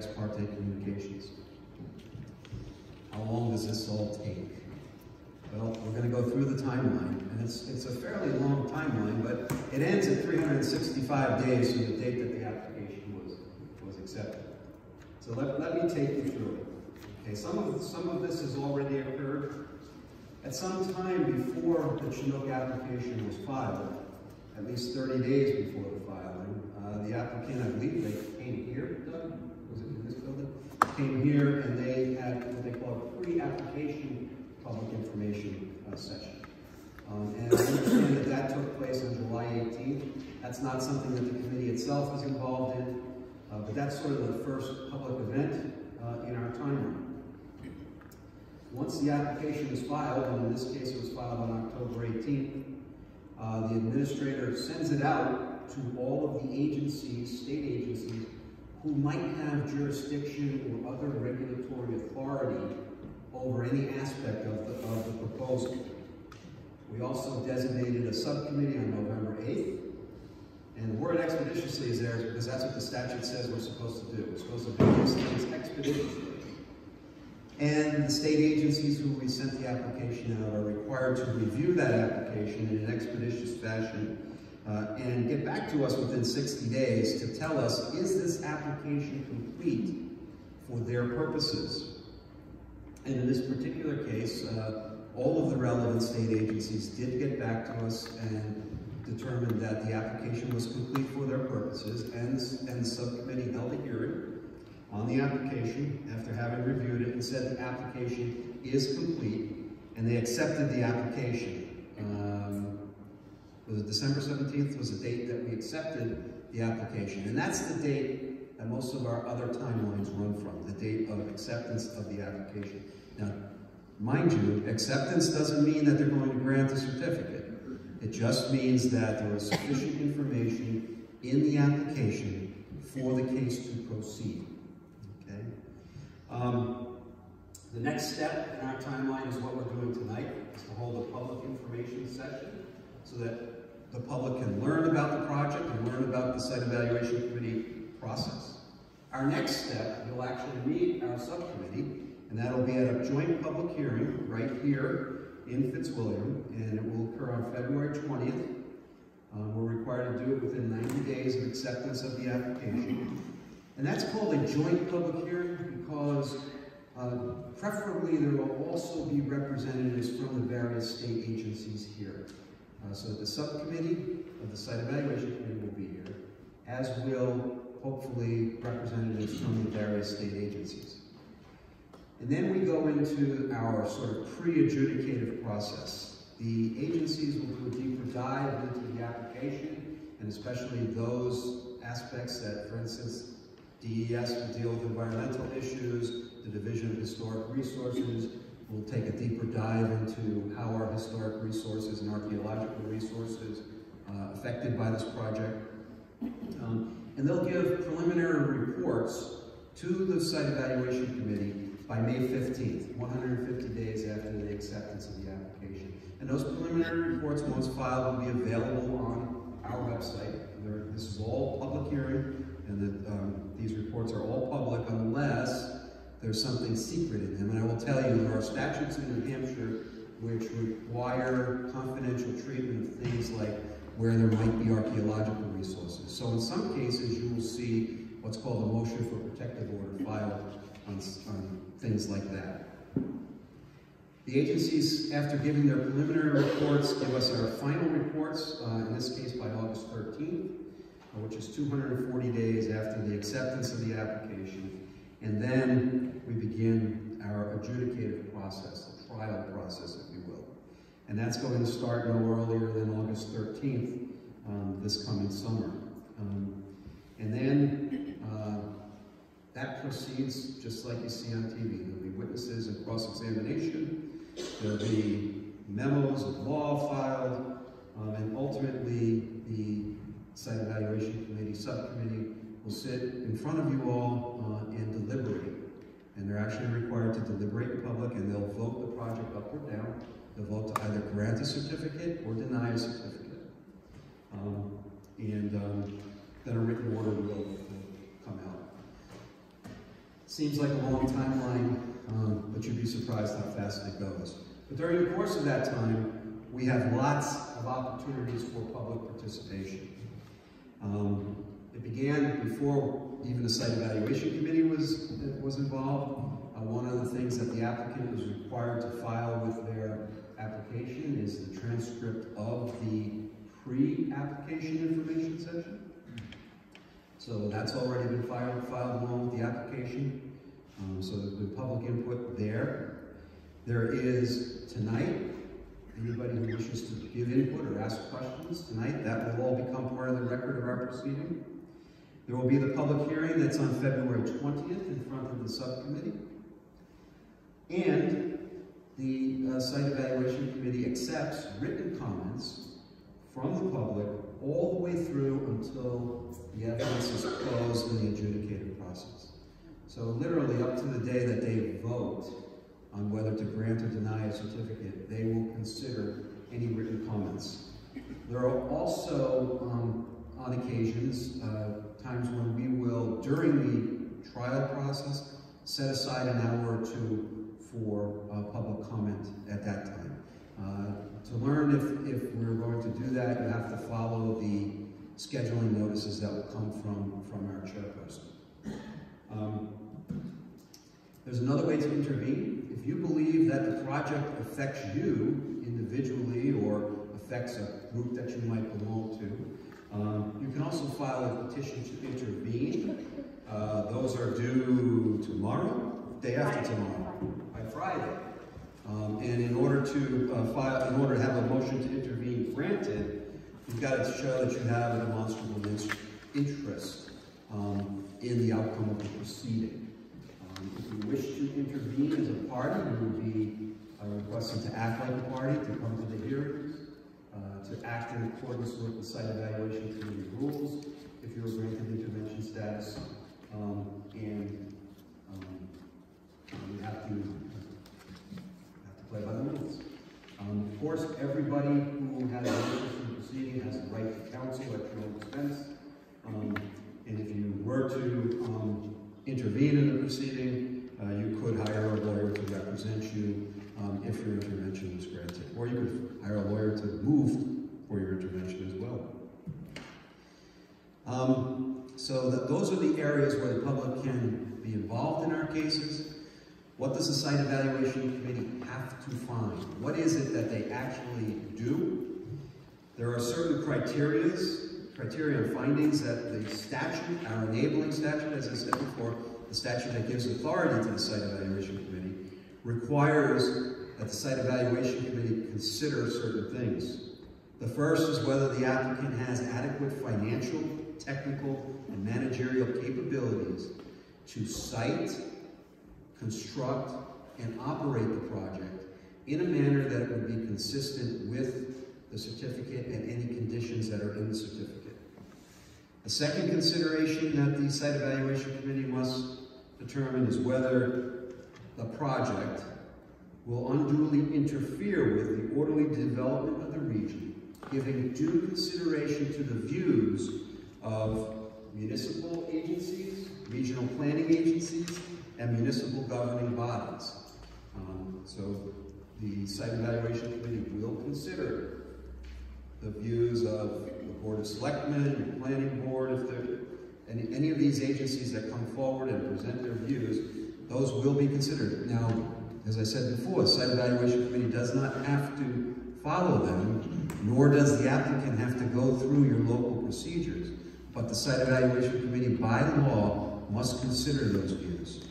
ex parte communications. How long does this all take? Well, we're going to go through the timeline, and it's, it's a fairly long timeline, but it ends at 365 days from the date that the application was, was accepted. So let, let me take you through it. Okay, some of, some of this has already occurred. At some time before the Chinook application was filed, at least 30 days before the filing, uh, the applicant, I believe, they came here, Doug? Was it in this building? Came here and they had what they call a pre-application public information uh, session. Um, and I understand that that took place on July 18th. That's not something that the committee itself was involved in, uh, but that's sort of the first public event uh, in our timeline. Once the application is filed, and in this case it was filed on October 18th, uh, the administrator sends it out to all of the agencies, state agencies, who might have jurisdiction or other regulatory authority over any aspect of the, of the proposal. We also designated a subcommittee on November 8th, and the word expeditiously is there because that's what the statute says we're supposed to do. We're supposed to do these things expeditiously. And the state agencies who we sent the application out are required to review that application in an expeditious fashion uh, and get back to us within 60 days to tell us, is this application complete for their purposes? And in this particular case, uh, all of the relevant state agencies did get back to us and determined that the application was complete for their purposes and, and the subcommittee held a hearing on the application after having reviewed it and said the application is complete and they accepted the application. Um, it December 17th was the date that we accepted the application. And that's the date that most of our other timelines run from, the date of acceptance of the application. Now, mind you, acceptance doesn't mean that they're going to grant a certificate. It just means that there is sufficient information in the application for the case to proceed. Okay? Um, the next step in our timeline is what we're doing tonight, is to hold a public information session so that the public can learn about the project and learn about the site evaluation committee process. Our next step, you'll actually meet our subcommittee, and that'll be at a joint public hearing right here in Fitzwilliam, and it will occur on February 20th. Uh, we're required to do it within 90 days of acceptance of the application. And that's called a joint public hearing because uh, preferably there will also be representatives from the various state agencies here. Uh, so the subcommittee of the site evaluation committee will be here, as will hopefully representatives from the various state agencies. And then we go into our sort of pre-adjudicative process. The agencies will do a deeper dive into the application, and especially those aspects that, for instance, DES will deal with environmental issues, the Division of Historic Resources will take a deeper dive into how our historic resources and archaeological resources uh, affected by this project. Um, and they'll give preliminary reports to the Site Evaluation Committee by May 15th, 150 days after the acceptance of the application. And those preliminary reports, once filed, will be available on our website. They're, this is all public hearing, and the, um, these reports are all public unless there's something secret in them. And I will tell you, there are statutes in New Hampshire which require confidential treatment of things like where there might be archaeological resources. So in some cases, you will see what's called a motion for protective order filed on, on things like that. The agencies, after giving their preliminary reports, give us our final reports, uh, in this case by August 13th, uh, which is 240 days after the acceptance of the application. And then we begin our adjudicative process, the trial process, if you will. And that's going to start no earlier than August 13th um, this coming summer. Um, and then uh, that proceeds just like you see on TV. There'll be witnesses and cross-examination. There'll be memos of law filed, um, and ultimately the site evaluation committee subcommittee will sit in front of you all uh, and deliberate. And they're actually required to deliberate in public, and they'll vote the project up or down. They'll vote to either grant a certificate or deny a certificate. Um, and um, then a written order will, will come out. Seems like a long timeline, um, but you'd be surprised how fast it goes. But during the course of that time, we have lots of opportunities for public participation. Um, it began before even the site evaluation committee was, was involved. Uh, one of the things that the applicant was required to file with their application is the transcript of the pre-application information session. So that's already been filed, filed along with the application. Um, so there's been public input there. There is tonight, anybody who wishes to give input or ask questions tonight, that will all become part of the record of our proceeding. There will be the public hearing that's on February 20th in front of the subcommittee. And the uh, site evaluation committee accepts written comments from the public all the way through until the evidence is closed in the adjudicated process. So literally up to the day that they vote on whether to grant or deny a certificate, they will consider any written comments. There are also, um, on occasions, uh, times when we will, during the trial process, set aside an hour or two for uh, public comment at that time. Uh, to learn if, if we're going to do that, you have to follow the scheduling notices that will come from, from our chairperson. Um, there's another way to intervene. If you believe that the project affects you individually or affects a group that you might belong to, um, you can also file a petition to intervene. Uh, those are due tomorrow, day after tomorrow, by Friday. Um, and in order to uh, file, in order to have a motion to intervene granted, you've got to show that you have a demonstrable interest um, in the outcome of the proceeding. Um, if you wish to intervene as a party, you would be uh, requested to act like a party, to come to the hearings, uh, to act in accordance with the site evaluation committee rules, if you were granted intervention status, um, and um, you have to play by the rules. Um, of course, everybody who has an interest in proceeding has the right to counsel at your own expense. Um, and if you were to um, intervene in the proceeding, uh, you could hire a lawyer to represent you um, if your intervention was granted. Or you could hire a lawyer to move for your intervention as well. Um, so that those are the areas where the public can be involved in our cases. What does the site evaluation committee have to find? What is it that they actually do? There are certain criterias, criteria and findings that the statute, our enabling statute, as I said before, the statute that gives authority to the site evaluation committee, requires that the site evaluation committee consider certain things. The first is whether the applicant has adequate financial, technical, and managerial capabilities to site construct, and operate the project in a manner that would be consistent with the certificate and any conditions that are in the certificate. A second consideration that the site evaluation committee must determine is whether the project will unduly interfere with the orderly development of the region, giving due consideration to the views of municipal agencies, regional planning agencies, and municipal governing bodies. Um, so the site evaluation committee will consider the views of the Board of Selectmen, the Planning Board, if there any, any of these agencies that come forward and present their views, those will be considered. Now, as I said before, site evaluation committee does not have to follow them, nor does the applicant have to go through your local procedures. But the site evaluation committee, by the law, must consider those views.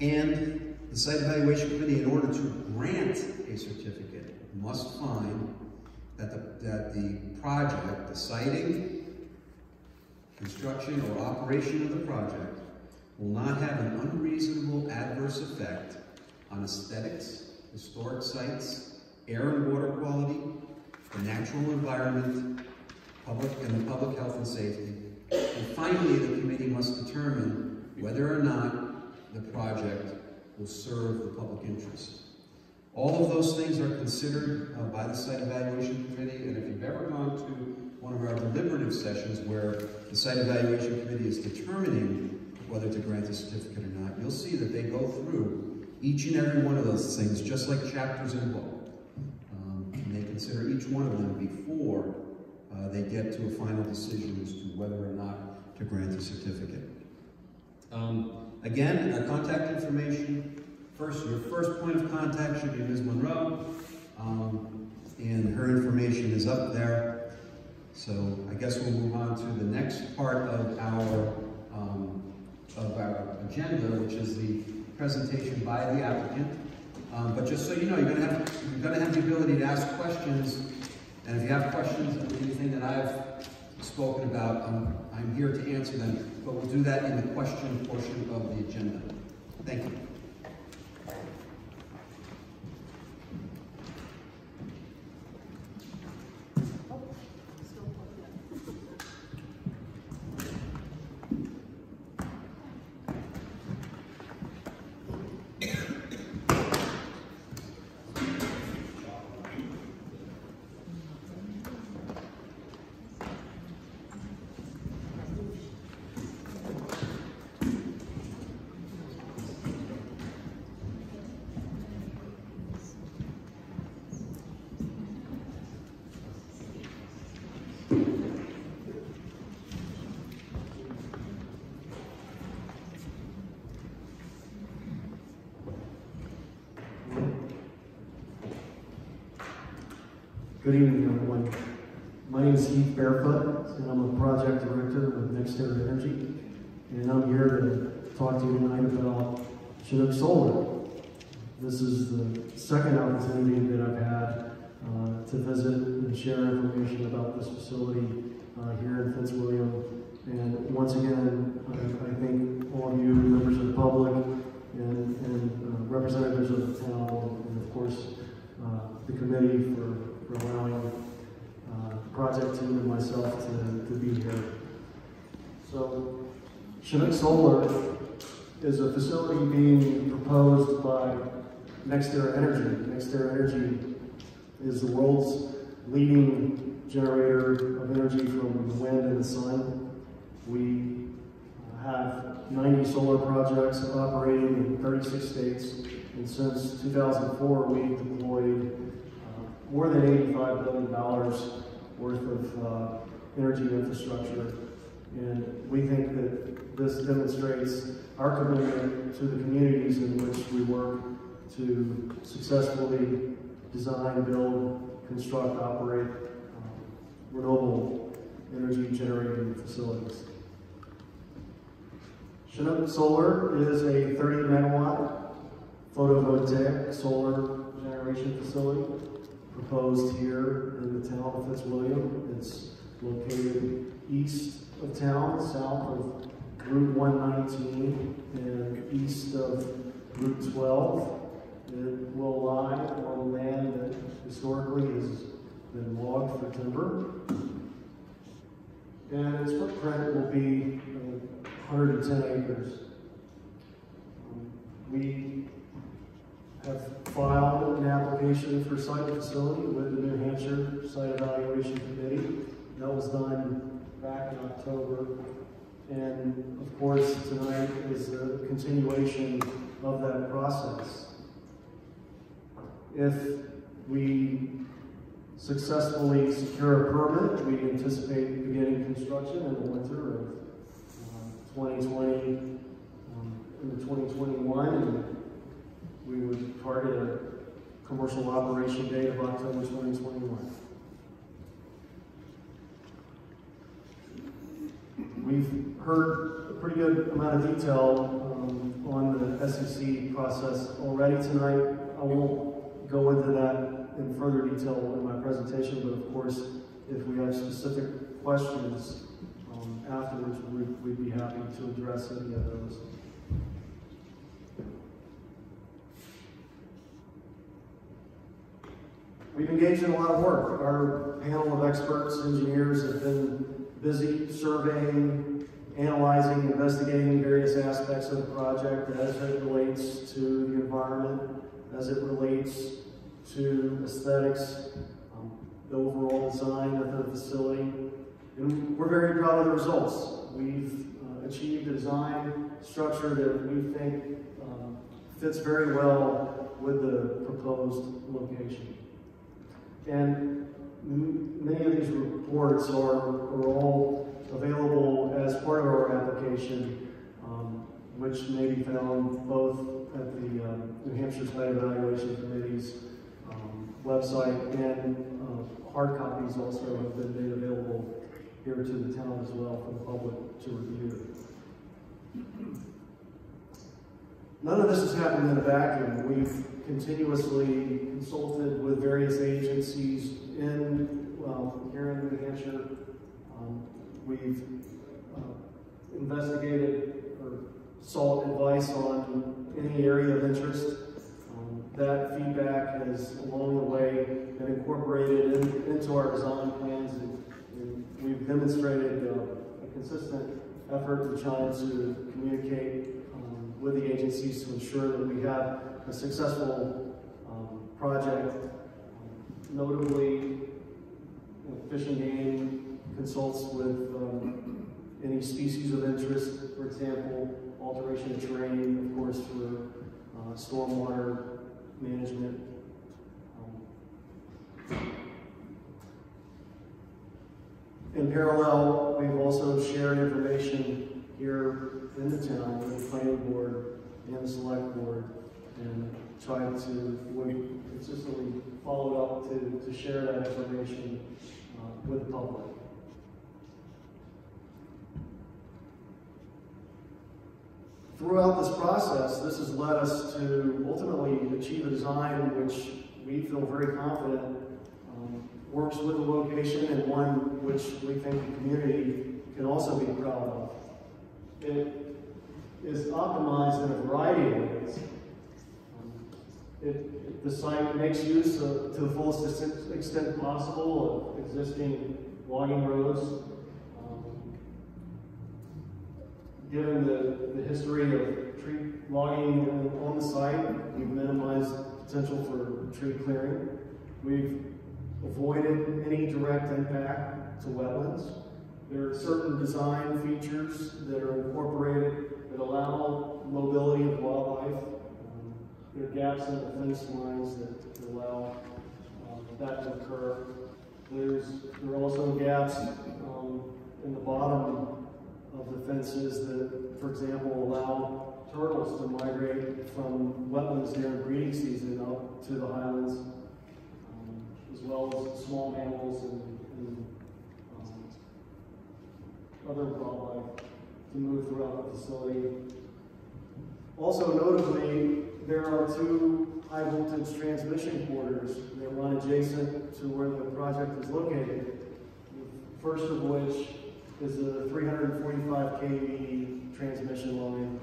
And the site evaluation committee, in order to grant a certificate, must find that the, that the project, the siting, construction, or operation of the project will not have an unreasonable adverse effect on aesthetics, historic sites, air and water quality, the natural environment, public and the public health and safety. And finally, the committee must determine whether or not the project will serve the public interest. All of those things are considered uh, by the site evaluation committee, and if you've ever gone to one of our deliberative sessions where the site evaluation committee is determining whether to grant a certificate or not, you'll see that they go through each and every one of those things, just like chapters in a book. Um, and they consider each one of them before uh, they get to a final decision as to whether or not to grant a certificate. Um, again, our contact information, first, your first point of contact should be Ms. Monroe, um, and her information is up there. So I guess we'll move on to the next part of our of our agenda, which is the presentation by the applicant. Um, but just so you know, you're going to have you're going to have the ability to ask questions, and if you have questions on anything that I've spoken about, I'm, I'm here to answer them. But we'll do that in the question portion of the agenda. Thank you. Good evening, everyone. My name is Heath Barefoot, and I'm a project director with NextEra Energy. And I'm here to talk to you tonight about Chinook Solar. This is the second opportunity that I've had uh, to visit and share information about this facility uh, here in Fitzwilliam. And once again, I, I thank all of you, members of the public, and, and uh, representatives of the town, and of course, uh, the committee for, for allowing uh, the project team and myself to, to be here. So, Chinook Solar is a facility being proposed by NextEra Energy. NextEra Energy is the world's leading generator of energy from the wind and the sun. We have 90 solar projects operating in 36 states, and since 2004, we've deployed uh, more than $85 billion worth of uh, energy infrastructure. And we think that this demonstrates our commitment to the communities in which we work to successfully design, build, construct, operate um, renewable energy generating facilities. Chinook Solar is a 30 megawatt photovoltaic solar generation facility proposed here in the town of Fitzwilliam. It's located east of town, south of Route 119, and east of Route 12. It will lie on land that historically has been logged for timber. And its footprint will be uh, 110 acres. Um, we have filed an application for site facility with the New Hampshire Site Evaluation Committee. That was done back in October. And of course, tonight is a continuation of that process. If we successfully secure a permit, we anticipate beginning construction in the winter of uh, 2020 um, into 2021. And we would target a commercial operation date of October 2021. We've heard a pretty good amount of detail um, on the SEC process already tonight. I won't go into that in further detail in my presentation, but of course, if we have specific questions um, afterwards, we'd, we'd be happy to address any of those. We've engaged in a lot of work. Our panel of experts, engineers, have been busy surveying, analyzing, investigating various aspects of the project as it relates to the environment, as it relates to aesthetics, um, the overall design of the facility. And we're very proud of the results. We've uh, achieved a design structure that we think um, fits very well with the proposed location. And many of these reports are, are all available as part of our application, um, which may be found both at the um, New Hampshire Site Evaluation Committee's website and uh, hard copies also have been made available here to the town as well for the public to review. None of this has happened in a vacuum. We've continuously consulted with various agencies in, well, here in New Hampshire. Um, we've uh, investigated or sought advice on any area of interest. That feedback has, along the way, been incorporated in, into our design plans, and, and we've demonstrated uh, a consistent effort in trying to communicate um, with the agencies to ensure that we have a successful um, project. Notably, Fish and Game consults with um, any species of interest, for example, alteration of terrain, of course, for uh, stormwater management. Um, In parallel, we've also shared information here in the town with the planning board and the select board and tried to, consistently follow up to, to share that information uh, with the public. Throughout this process, this has led us to ultimately achieve a design which we feel very confident um, works with the location and one which we think the community can also be proud of. It is optimized in a variety of ways. Um, It, the site makes use of, to the fullest extent- extent possible of existing logging roads. Um, Given the, the history of tree logging on- the site, we've minimized potential for tree clearing. We've avoided any direct impact to wetlands. There are certain design features that are incorporated that allow mobility of wildlife. Um, There are gaps in the fence lines that allow um, that to occur. There's, there are also gaps um, in the bottom of the fences that, for example, allow turtles to migrate from wetlands during breeding season up to the highlands, um, as well as small mammals and, and um, other wildlife to move throughout the facility. Also notably, there are two high voltage transmission quarters that run adjacent to where the project is located. The First of which is a 345 kV transmission line.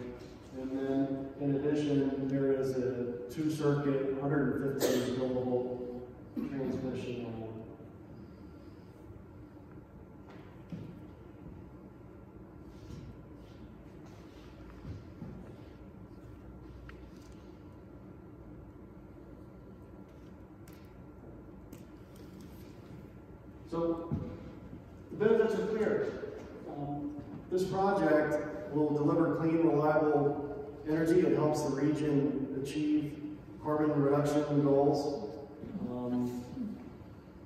And then, in addition, there is a two-circuit, 150 kilovolt transmission line. So, the benefits are clear. This project will deliver clean, reliable energy. It helps the region achieve carbon reduction goals. Um,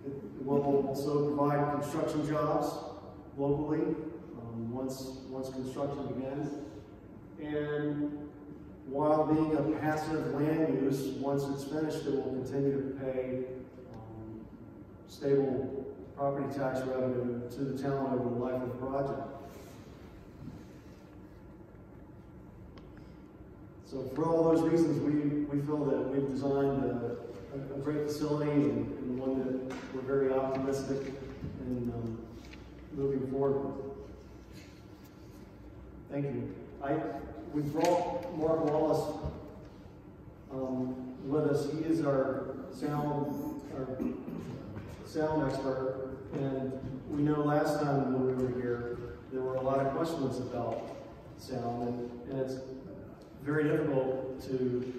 It will also provide construction jobs locally, um, once, once construction begins. And while being a passive land use, once it's finished, it will continue to pay um, stable property tax revenue to the town over the life of the project. So for all those reasons, we, we feel that we've designed a, a- a great facility and, and one that we're very optimistic in, um, moving forward with. Thank you. I, we brought Mark Wallace, um, with us. He is our sound, our sound expert, and we know last time when we were here, there were a lot of questions about sound, and, and it's very difficult to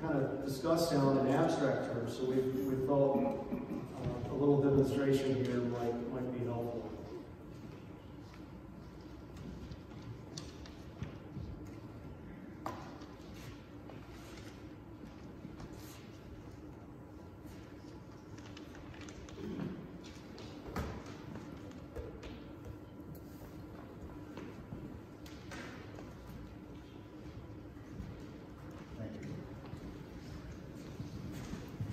kind of discuss sound in abstract terms, so we, we thought uh, a little demonstration here might, might be helpful.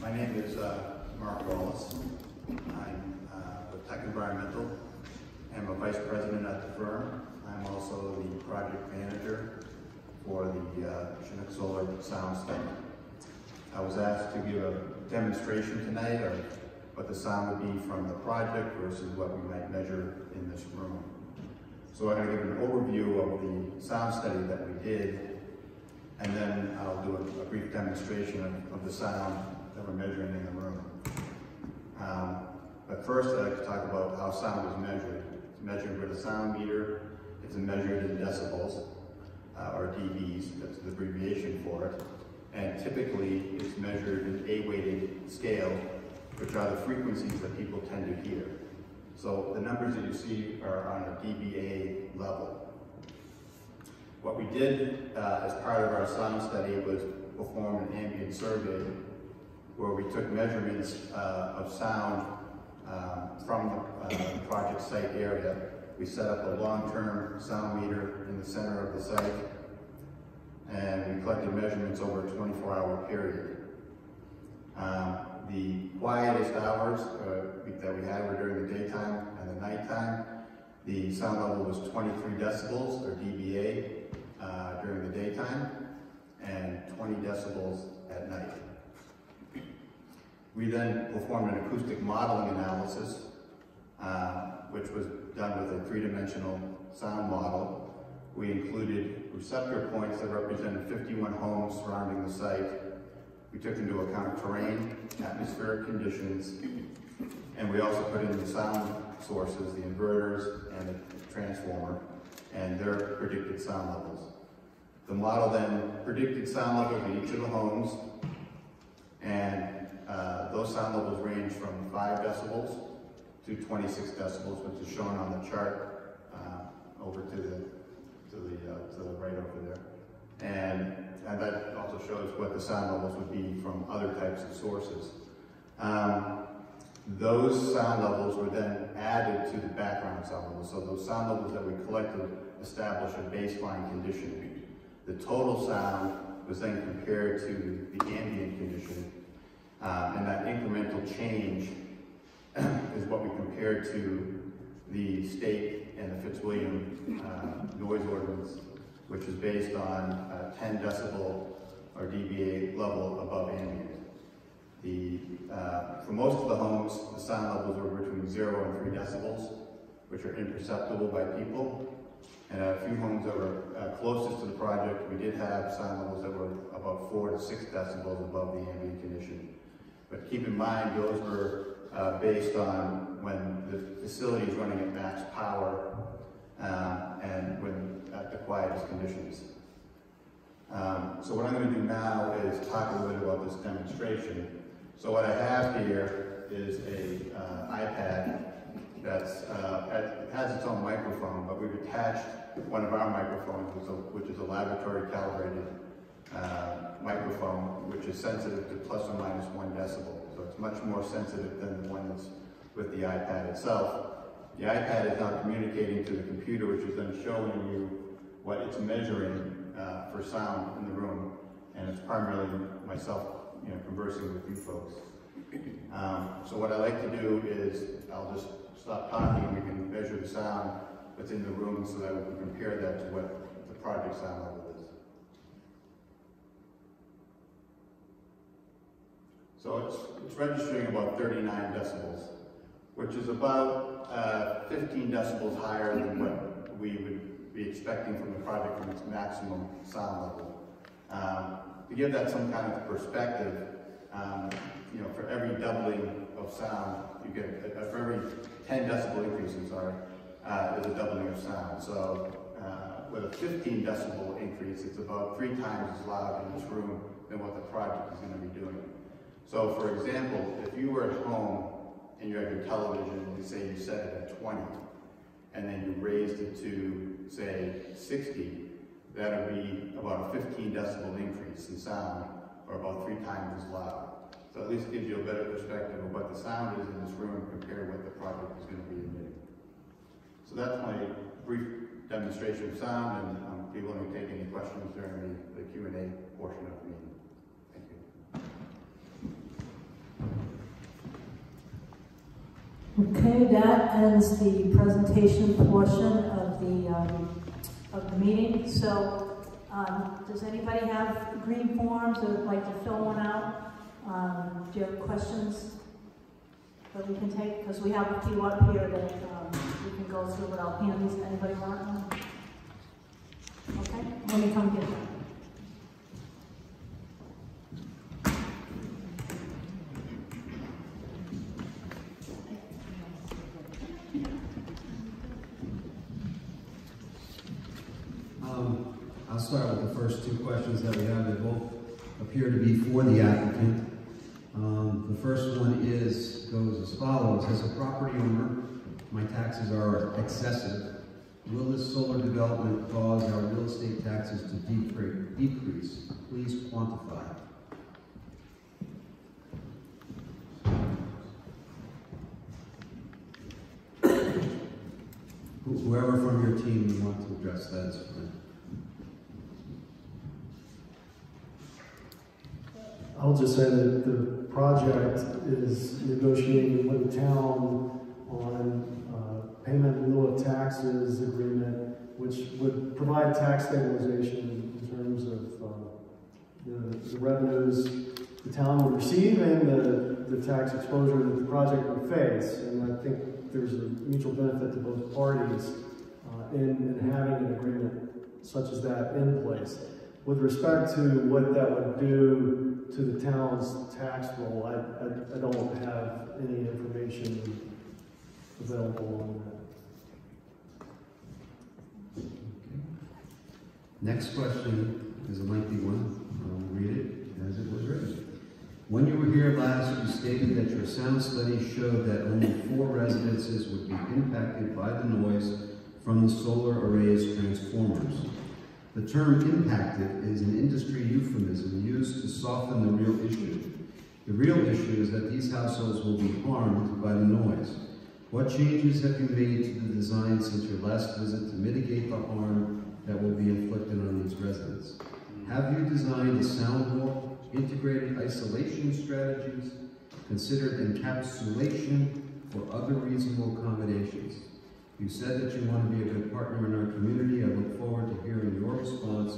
My name is uh, Mark Wallace. I'm uh, with Tech Environmental. I'm a vice president at the firm. I'm also the project manager for the uh, Chinook Solar Sound Study. I was asked to give a demonstration tonight of what the sound would be from the project versus what we might measure in this room. So I'm going to give an overview of the sound study that we did, and then I'll do a, a brief demonstration of, of, the sound that we're measuring in the room. Um, but first, I'd like to talk about how sound is measured. It's measured with a sound meter. It's measured in decibels, uh, or dBs, that's the abbreviation for it. And typically, it's measured in A-weighted scale, which are the frequencies that people tend to hear. So the numbers that you see are on a dBA level. What we did uh, as part of our sound study was perform an ambient survey where we took measurements uh, of sound um, from uh, the project site area. We set up a long-term sound meter in the center of the site and we collected measurements over a 24-hour period. Um, the quietest hours uh, that we had were during the daytime and the nighttime. The sound level was 23 decibels, or dBA, uh, during the daytime, and 20 decibels at night. We then performed an acoustic modeling analysis, uh, which was done with a three-dimensional sound model. We included receptor points that represented 51 homes surrounding the site. We took into account terrain, atmospheric conditions, and we also put in the sound sources, the inverters and the transformer, and their predicted sound levels. The model then predicted sound levels in each of the homes, and uh, those sound levels range from 5 decibels to 26 decibels, which is shown on the chart uh, over to the the uh, to the right over there, and and that also shows what the sound levels would be from other types of sources. Um, those sound levels were then added to the background sound levels. So those sound levels that we collected established a baseline condition. The total sound was then compared to the ambient condition, um, and that incremental change is what we compared to the state and the Fitzwilliam uh, noise ordinance, which is based on a 10 decibel or dBA level above ambient. The, uh, for most of the homes, the sound levels were between zero and three decibels, which are imperceptible by people. And a few homes that were uh, closest to the project, we did have sound levels that were about four to six decibels above the ambient condition. But keep in mind, those were uh, based on when the facility is running at max power um, and when at the quietest conditions. Um, so what I'm going to do now is talk a little bit about this demonstration. So what I have here is a uh, iPad that's uh, has its own microphone, but we've attached one of our microphones, which is a, which is a laboratory calibrated uh, microphone, which is sensitive to plus or minus one decibel. So it's much more sensitive than the one that's with the iPad itself. The iPad is now communicating to the computer, which is then showing you what it's measuring uh, for sound in the room. And it's primarily myself you know, conversing with you folks. Um, so what I like to do is I'll just stop talking and we can measure the sound within the room so that we can compare that to what the project sound level is. So it's, it's registering about 39 decibels, which is about uh, 15 decibels higher than what we would be expecting from the project from its maximum sound level. Um, to give that some kind of perspective, um, you know, for every doubling of sound, you get, uh, for every 10 decibel increase, I'm sorry, uh, there's a doubling of sound. So uh, with a 15 decibel increase, it's about three times as loud in this room than what the project is going to be doing. So for example, if you were at home and you have your television, and say you set it at 20, and then you raised it to, say, 60, that would be about a 15 decibel increase in sound, or about three times as loud. So at least gives you a better perspective of what the sound is in this room compared to what the project is going to be emitting. So that's my brief demonstration of sound, and I'll be willing to take any questions during the Q&A portion of the meeting. Thank you. Okay, that ends the presentation portion of the, um, of the meeting. So, um, does anybody have green forms or would like to fill one out? Um, do you have questions that we can take? Because we have a few up here that, um, we can go through without hands. Anybody want one? Okay, let me come get one. Um, I'll start with the first two questions that we have. They both appear to be for the applicant. Um, the first one is, goes as follows. As a property owner, my taxes are excessive. Will this solar development cause our real estate taxes to decrease? Please quantify. Whoever from your team you want to address that is fine. I'll just say that the project is negotiating with the town on uh, payment in lieu of taxes agreement, which would provide tax stabilization in terms of uh, the the revenues the town would receive and the, the tax exposure that the project would face. And I think there's a mutual benefit to both parties uh, in, in having an agreement such as that in place. With respect to what that would do to the town's tax roll, I, I, I don't have any information available on that. Next question is a lengthy one. I'll read it as it was written. When you were here last, you stated that your sound study showed that only four residences would be impacted by the noise from the solar array's transformers. The term impacted is an industry euphemism used to soften the real issue. The real issue is that these households will be harmed by the noise. What changes have you made to the design since your last visit to mitigate the harm that will be inflicted on these residents? Have you designed a sound wall, integrated isolation strategies, considered encapsulation or other reasonable accommodations? You said that you want to be a good partner in our community. I look forward to hearing your response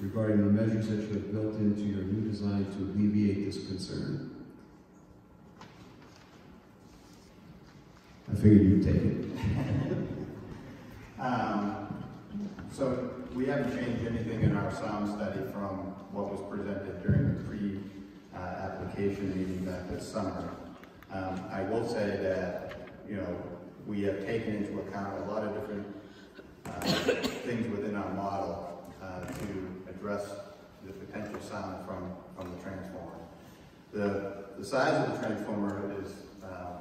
regarding the measures that you have built into your new design to alleviate this concern. I figured you'd take it. Um, so we haven't changed anything in our sound study from what was presented during the pre-application meeting back this summer. Um, I will say that, you know, we have taken into account a lot of different uh, things within our model uh, to address the potential sound from, from the transformer. The, the size of the transformer is, um,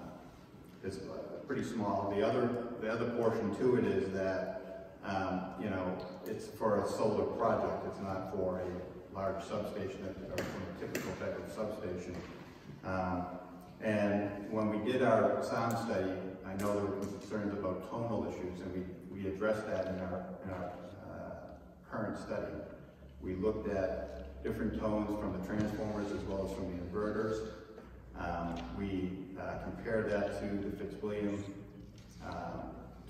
is pretty small. The other, the other portion to it is that, um, you know, it's for a solar project. It's not for a large substation or a typical type of substation. Um, and when we did our sound study, I know there were concerns about tonal issues, and we, we addressed that in our, in our uh, current study. We looked at different tones from the transformers as well as from the inverters. Um, we uh, compared that to the Fitzwilliam um,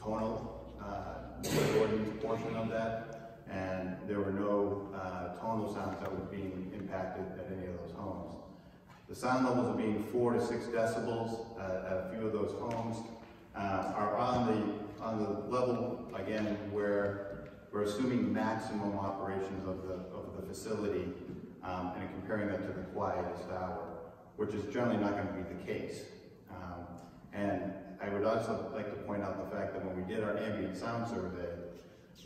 tonal uh, portion of that, and there were no uh, tonal sounds that were being impacted at any of those homes. The sound levels are being four to six decibels at a few of those homes uh, are on the on the level again where we're assuming maximum operations of the of the facility um, and comparing that to the quietest hour, which is generally not going to be the case. Um, and I would also like to point out the fact that when we did our ambient sound survey,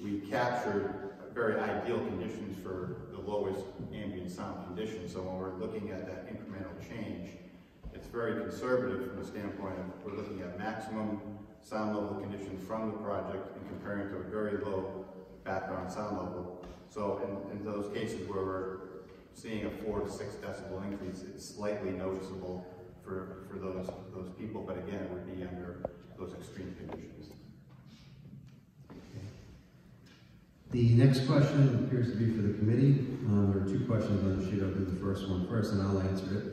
we captured very ideal conditions for the lowest ambient sound conditions. So when we're looking at that incremental change, it's very conservative from the standpoint of we're looking at maximum sound level conditions from the project and comparing to a very low background sound level. So in, in those cases where we're seeing a four to six decibel increase, it's slightly noticeable for, for those, those people, but again, it would be under those extreme conditions. The next question appears to be for the committee. Uh, there are two questions on the sheet. I'll do the first one first, and I'll answer it.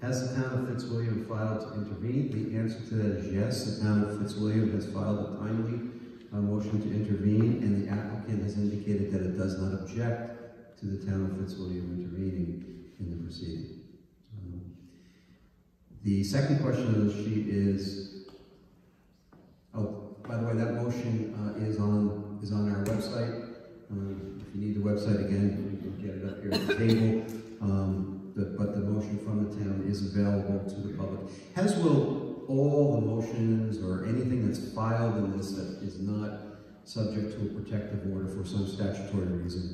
Has the town of Fitzwilliam filed to intervene? The answer to that is yes. The town of Fitzwilliam has filed a timely uh, motion to intervene, and the applicant has indicated that it does not object to the town of Fitzwilliam intervening in the proceeding. Um, The second question on the sheet is, oh, by the way, that motion uh, is on, is on our website. Um, If you need the website again, you can get it up here at the table. Um, But the motion from the town is available to the public, as will all the motions or anything that's filed in this that is not subject to a protective order for some statutory reason.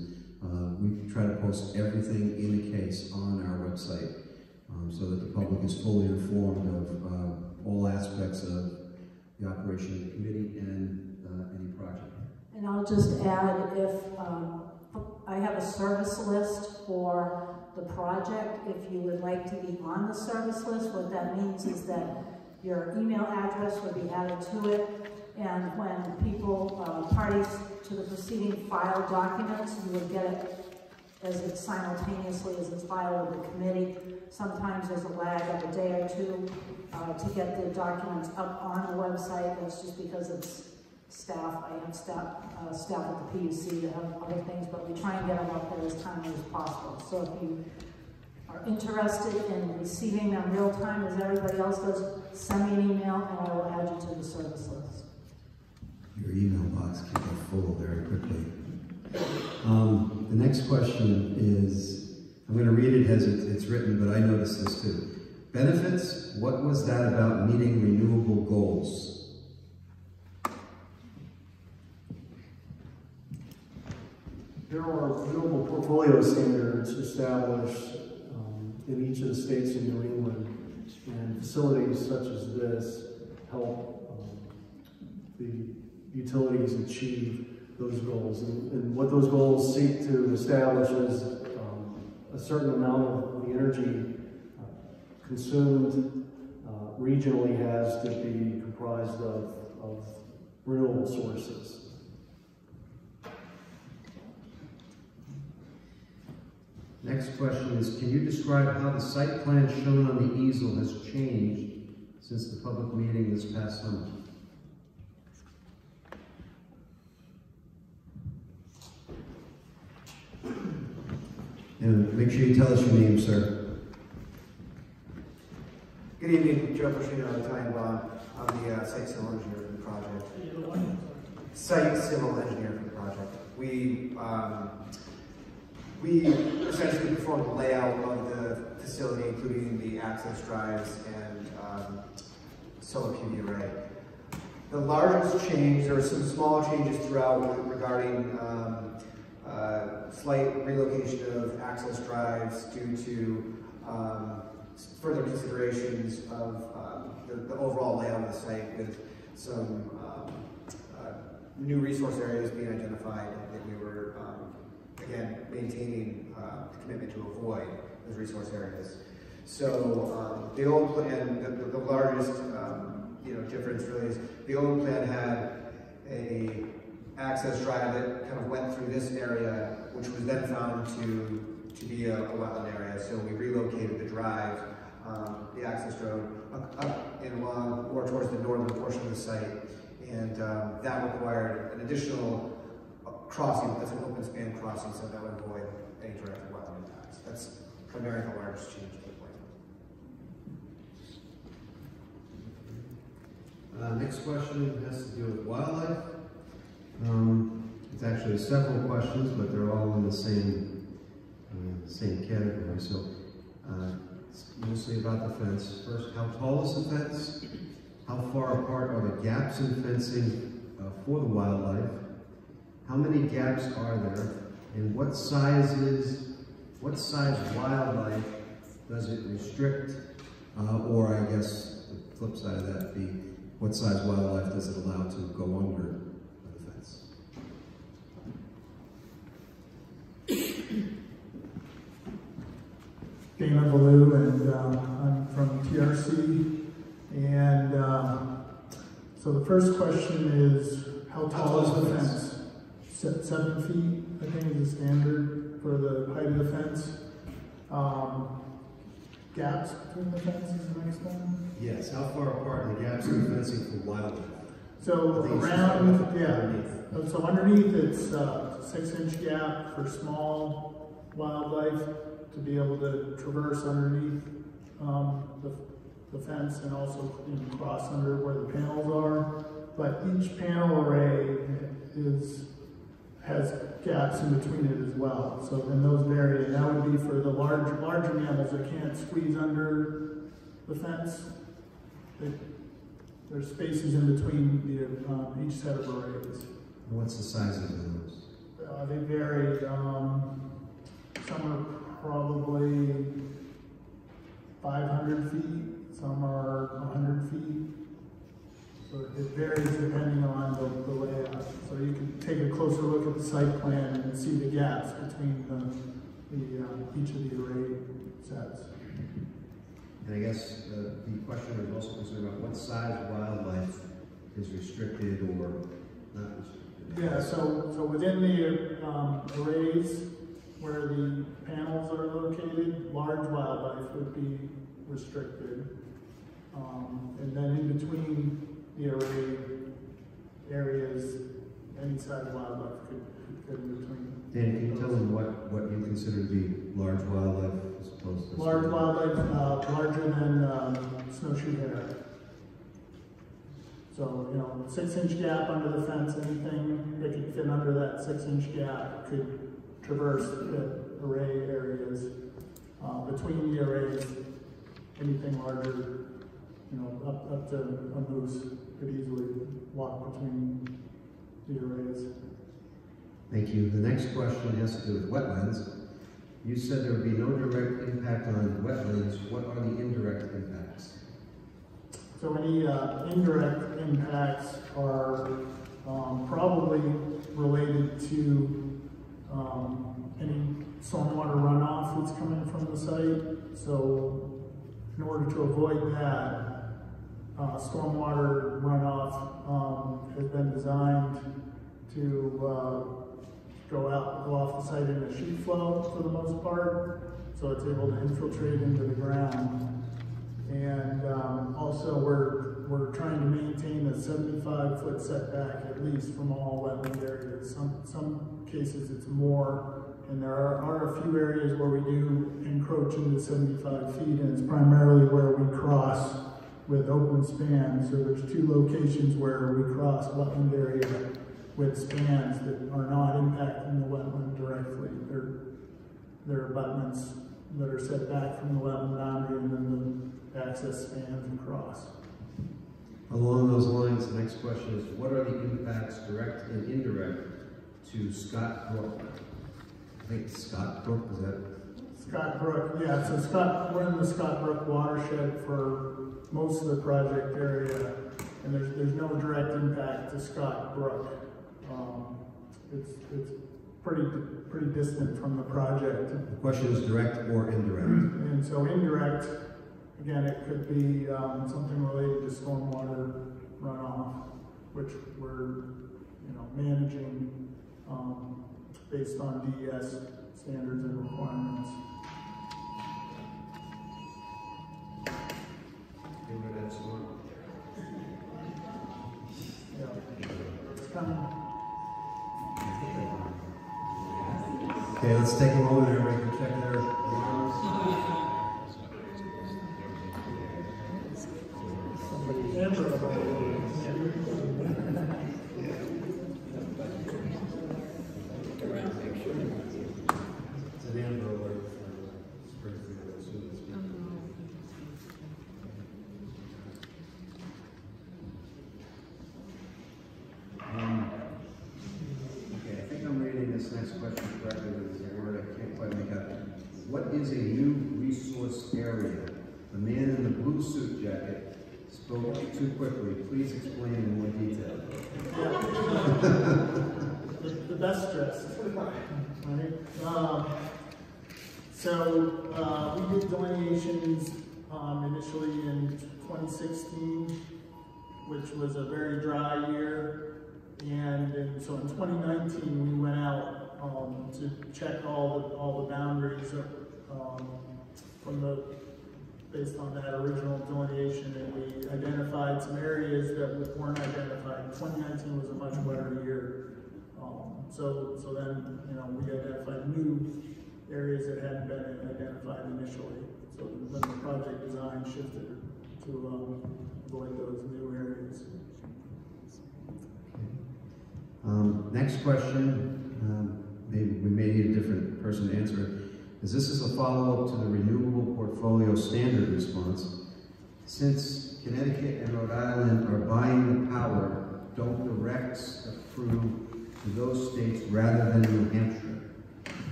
Uh, We try to post everything in the case on our website um, so that the public is fully informed of uh, all aspects of the operation of the committee and uh, any project. And I'll just add, if, um, I have a service list for the project. If you would like to be on the service list, what that means is that your email address would be added to it. And when people, uh, parties to the proceeding file documents, you would get it as it's simultaneously as it's filed with the committee. Sometimes there's a lag of a day or two uh, to get the documents up on the website. That's just because it's staff, I have staff, uh, staff at the PUC that have other things, but we try and get them up there as timely as possible. So if you are interested in receiving them real time as everybody else does, send me an email and I will add you to the service list. Your email box can get full very quickly. Um, the next question is, I'm going to read it as it- it's written, but I noticed this too. Benefits, what was that about meeting renewable goals? There are renewable portfolio standards established um, in each of the states in New England, and facilities such as this help um, the utilities achieve those goals. And, and what those goals seek to establish is um, a certain amount of the energy uh, consumed uh, regionally has to be comprised of, of renewable sources. Next question is, can you describe how the site plan shown on the easel has changed since the public meeting this past summer? And make sure you tell us your name, sir. Good evening, Joe Pacino, Tighe and Bond. I'm the uh, site civil engineer for the project. Site civil engineer for the project. We, um, we essentially performed the layout of the facility, including the access drives and um, solar PV array. The largest change, there were some small changes throughout regarding um, uh, slight relocation of access drives due to um, further considerations of um, the, the overall layout of the site with some um, uh, new resource areas being identified that we were, um, again, maintaining uh, the commitment to avoid those resource areas. So um, the old plan, the, the largest um, you know, difference really is the old plan had a access drive that kind of went through this area, which was then found to, to be a, a wetland area. So we relocated the drive, um, the access road, up, up and along more towards the northern portion of the site. And um, that required an additional crossing, that's an open span crossing, so that would avoid any direct wetland impacts. That's primarily the largest change to the plan. Uh, next question has to do with wildlife. Um, it's actually several questions, but they're all in the same, uh, same category. So, uh, it's mostly about the fence. First, how tall is the fence? How far apart are the gaps in fencing uh, for the wildlife? How many gaps are there? And what sizes, what size wildlife does it restrict? Uh, or I guess the flip side of that be, what size wildlife does it allow to go under the fence? Dana Baloo, and uh, I'm from TRC. And um, so the first question is, how tall is the fence? Se- Seven feet, I think, is the standard for the height of the fence. Um, gaps between the fences the next one? Yes, how far apart are the gaps in the fencing for wildlife? So I think it's just around, yeah, underneath. So underneath it's uh six inch gap for small wildlife to be able to traverse underneath, um, the, the fence and also, you know, cross under where the panels are. But each panel array is, has gaps in between it as well, so then those vary, and that would be for the large, larger mammals that can't squeeze under the fence. They- There's spaces in between the, um, each set of arrays. What's the size of those? Uh, they vary, um, some are probably five hundred feet, some are hundred feet. So it varies depending on the, the layout. So you can take a closer look at the site plan and see the gaps between the, the, uh, each of the array sets. And I guess uh, the questioner is also concerned about what size wildlife is restricted or not restricted. Yeah, so, so within the, um, arrays where the panels are located, large wildlife would be restricted. Um, and then in between the array areas, any size wildlife could, could in between. Dan, can you tell them what, what you consider to be large wildlife as opposed to? Large wildlife, uh, larger than, um, snowshoe hare. So, you know, six inch gap under the fence, anything that could fit under that six inch gap could traverse the array areas. Uh, between the arrays, anything larger, you know, up, up to a moose could easily walk between the arrays. Thank you. The next question has to do with wetlands. You said there would be no direct impact on wetlands. What are the indirect impacts? So any uh, indirect impacts are um, probably related to um, any stormwater runoff that's coming from the site. So in order to avoid that, uh, stormwater runoff um, has been designed to uh, go out, go off the site in a sheet flow for the most part, so it's able to infiltrate into the ground. And um, also, we're, we're trying to maintain a 75-foot setback at least from all wetland areas. Some, some cases it's more, and there are, are a few areas where we do encroach into 75 feet, and it's primarily where we cross with open spans. So there's two locations where we cross wetland area with spans that are not impacting the wetland directly. They're, they're abutments that are set back from the wetland boundary and then the access spans across. Along those lines, the next question is, what are the impacts, direct and indirect, to Scott Brook? I think Scott Brook, is that? Scott Brook, yeah, so Scott, we're in the Scott Brook watershed for most of the project area, and there's, there's no direct impact to Scott Brook. Um, it's, it's pretty, pretty distant from the project. The question is direct or indirect. And so indirect, again, it could be um, something related to stormwater runoff, which we're, you know, managing um, based on DES standards and requirements. Okay, let's take a moment, everybody can check their alarms. It's an Amber Alert for Springfield, as soon as we- Um, Okay, I think I'm reading this next question correctly, but it's a word I can't quite make out. What is a new resource area? The man in the blue suit jacket spoke too quickly. Please explain in more detail. the, the best dressed, right? Um, so uh, we did delineations um, initially in 2016, which was a very dry year. And in, so in 2019, we went out um, to check all the all the boundaries of, um, from the based on that original delineation, and we identified some areas that weren't identified. Twenty nineteen was a much better year. Um, so, so then, you know, we identified new areas that hadn't been identified initially. So then the project design shifted to, um, avoid those new areas. Um, next question, um, maybe we may need a different person to answer it. Is this is a follow-up to the renewable portfolio standard response? Since Connecticut and Rhode Island are buying the power, don't direct the approve to those states rather than New Hampshire?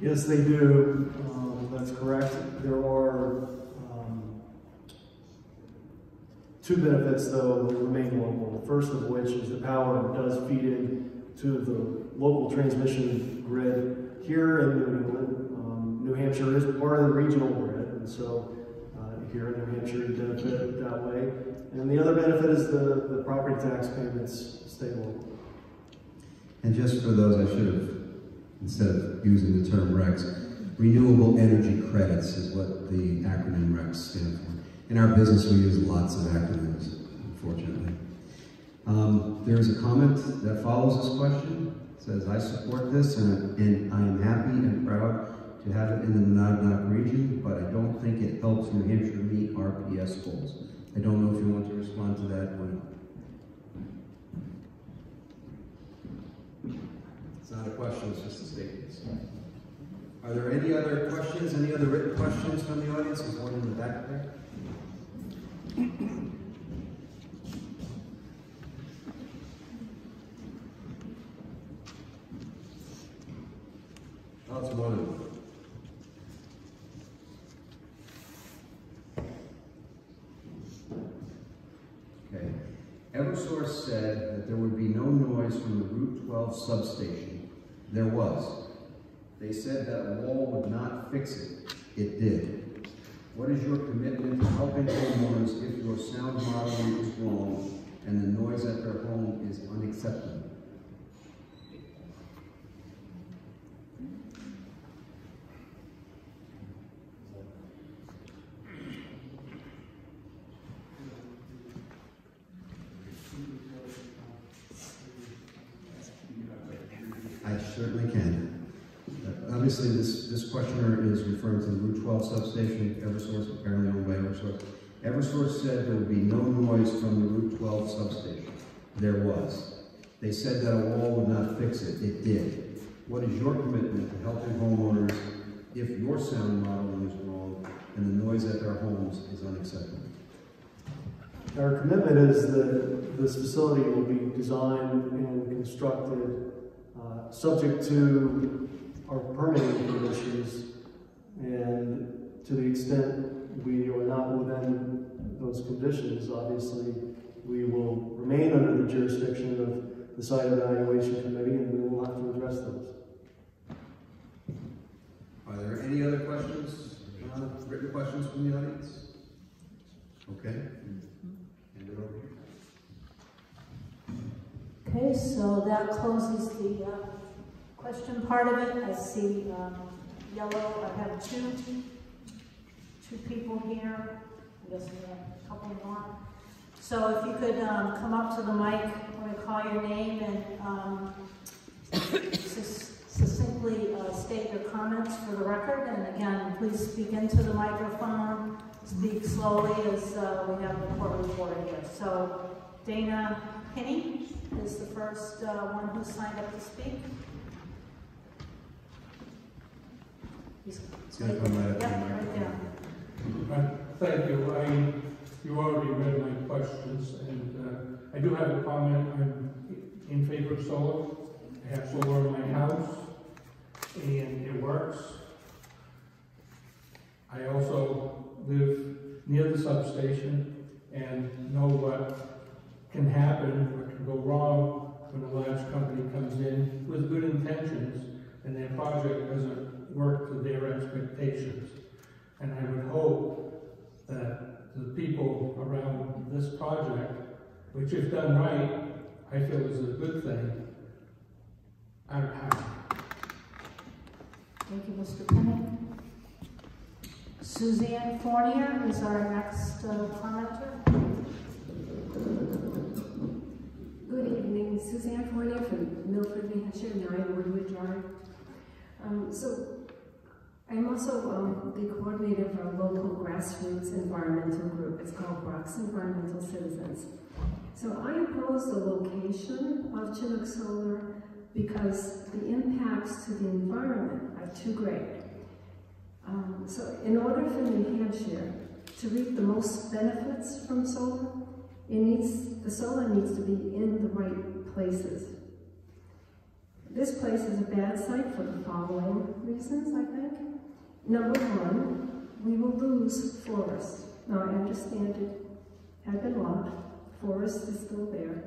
Yes, they do. Um, that's correct. There are um, two benefits, though, that remain local. The first of which is the power does feed in to the local transmission grid here in New England. New Hampshire is part of the regional grid, and so uh, here in New Hampshire, you benefit that way. And the other benefit is the, the property tax payments stay. And just for those, I should have, instead of using the term RECs, renewable energy credits is what the acronym RECs stand for. In our business, we use lots of acronyms, unfortunately. Um, there is a comment that follows this question. It says, I support this and, and I am happy and proud to have it in the Monadnock region, but I don't think it helps New Hampshire meet RPS goals. I don't know if you want to respond to that or not. It's not a question, it's just a statement. Are there any other questions, any other written questions from the audience? There's one in the back there. It's one. Okay. Eversource said that there would be no noise from the Route 12 substation. There was. They said that wall would not fix it. It did. What is your commitment to helping homeowners if your sound modeling is wrong and the noise at their home is unacceptable? I certainly can. Uh, Obviously, this, this questioner is referring to the Route 12 substation, Eversource, apparently owned by Eversource. Eversource said there would be no noise from the Route 12 substation. There was. They said that a wall would not fix it. It did. What is your commitment to helping homeowners if your sound modeling is wrong and the noise at their homes is unacceptable? Our commitment is that this facility will be designed and constructed uh, subject to our permitting conditions, and to the extent we are not within those conditions, obviously, we will remain under the jurisdiction of the site evaluation committee, and we will have to address those. Are there any other questions, uh, written questions from the audience? Okay. Hand it over. Okay, so that closes the uh, question part of it. I see um, yellow, I have two, two people here. I guess we have a couple more. So if you could um, come up to the mic when I call your name and um, succinctly uh, state your comments for the record. And again, please speak into the microphone, speak slowly as uh, we have the court reporter here. So Dana Penny is the first uh, one who signed up to speak. He's It's gonna come right up to the Yep, right microphone. Uh, Thank you. I, you already read my questions, and uh, I do have a comment. I'm in favor of solar. I have solar in my house, and it works. I also live near the substation and know what can happen, what can go wrong when a large company comes in with good intentions and their project doesn't work to their expectations. And I would hope that the people around this project, which if done right, I feel is a good thing, are happy. Thank you, Mr. Penny. Suzanne Fournier is our next uh, commenter. Good evening, Suzanne Fournier from Milford, New Hampshire, 9 Woodwood Drive. Um, so, I'm also um, the coordinator of a local grassroots environmental group. It's called Brox Environmental Citizens. So I oppose the location of Chinook Solar because the impacts to the environment are too great. Um, so in order for New Hampshire to reap the most benefits from solar, it needs, the solar needs to be in the right places. This place is a bad site for the following reasons, I think. Number one, we will lose forest. Now, I understand it had been logged. Forest is still there.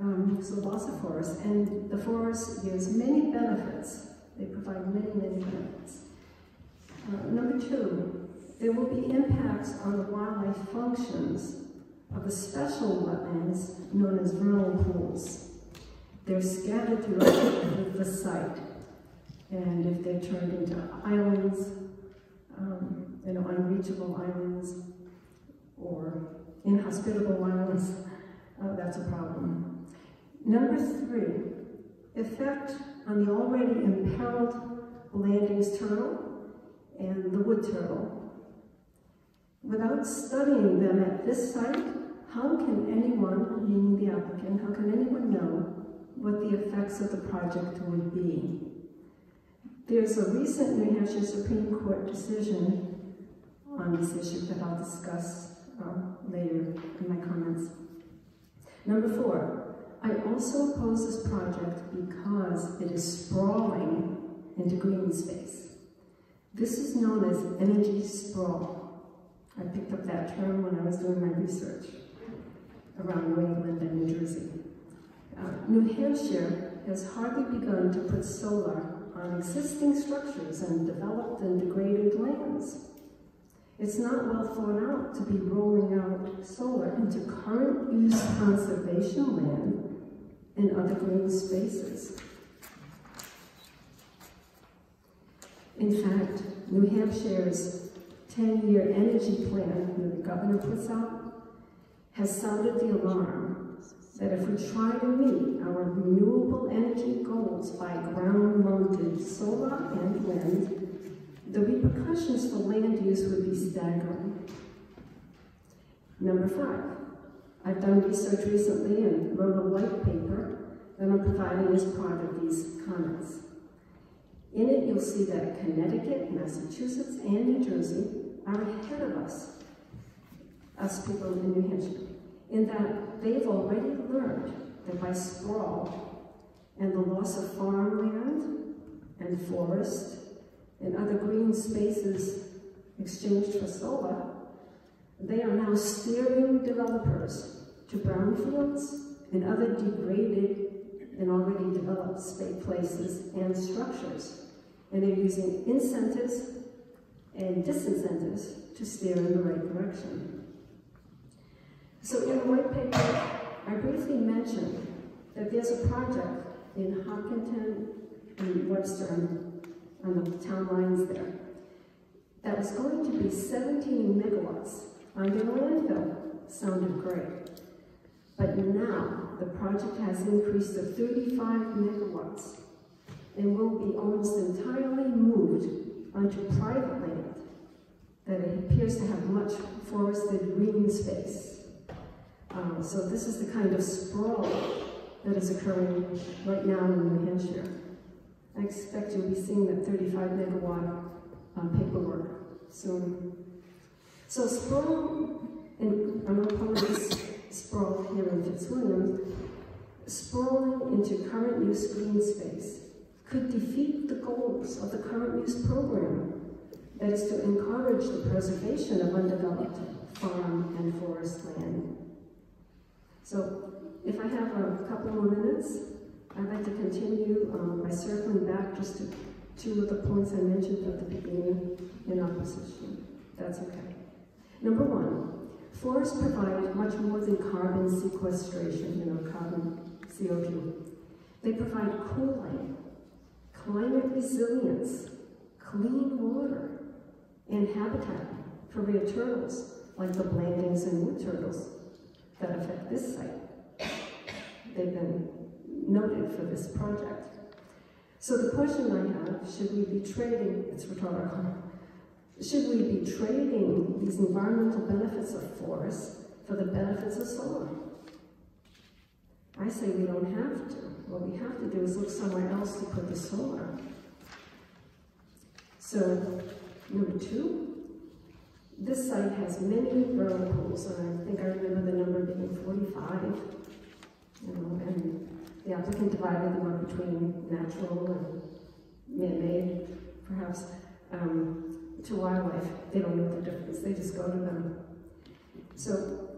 Um, so lots of forest. And the forest gives many benefits. They provide many, many benefits. Uh, number two, there will be impacts on the wildlife functions of the special wetlands known as vernal pools. They're scattered throughout the site. And if they're turned into islands, um, you know, unreachable islands, or inhospitable islands, uh, that's a problem. Number three, effect on the already imperiled Blanding's turtle and the wood turtle. Without studying them at this site, how can anyone, meaning the applicant, how can anyone know what the effects of the project would be? There's a recent New Hampshire Supreme Court decision on this issue that I'll discuss um, later in my comments. Number four, I also oppose this project because it is sprawling into green space. This is known as energy sprawl. I picked up that term when I was doing my research around New England and New Jersey. Uh, New Hampshire has hardly begun to put solar on existing structures and developed and degraded lands. It's not well thought out to be rolling out solar into current use conservation land and other green spaces. In fact, New Hampshire's 10-year energy plan that the governor puts out has sounded the alarm that if we try to meet our renewable energy goals by ground-mounted solar and wind, the repercussions for land use would be staggering. Number five, I've done research recently and wrote a white paper that I'm providing as part of these comments. In it, you'll see that Connecticut, Massachusetts, and New Jersey are ahead of us, us people in New Hampshire in that they've already learned that by sprawl and the loss of farmland and forest and other green spaces exchanged for solar, they are now steering developers to brownfields and other degraded and already developed state places and structures. And they're using incentives and disincentives to steer in the right direction. So in the white paper, I briefly mentioned that there's a project in Hopkinton and Webster on the town lines there that was going to be 17 megawatts on their landfill. Sounded great. But now the project has increased to 35 megawatts and will be almost entirely moved onto private land that appears to have much forested green space. Um, so this is the kind of sprawl that is occurring right now in New Hampshire. I expect you'll be seeing that 35 megawatt um, paperwork soon. So sprawl, and I'm going to call this sprawl here in Fitzwilliam, sprawling into current use green space could defeat the goals of the current use program that is to encourage the preservation of undeveloped farm and forest land. So if I have a couple more minutes, I'd like to continue um, by circling back just to two of the points I mentioned at the beginning in opposition. That's okay. Number one, forests provide much more than carbon sequestration, you know, carbon CO2. They provide cooling, climate resilience, clean water, and habitat for rare turtles, like the Blanding's and wood turtles that affect this site. They've been noted for this project. So the question I have, should we be trading, it's rhetorical, should we be trading these environmental benefits of forests for the benefits of solar? I say we don't have to. What we have to do is look somewhere else to put the solar. So, number two, this site has many vernal pools, and I think I remember the number being 45. You know, and the applicant divided them up between natural and man-made, perhaps, um, to wildlife. They don't know the difference, they just go to them. So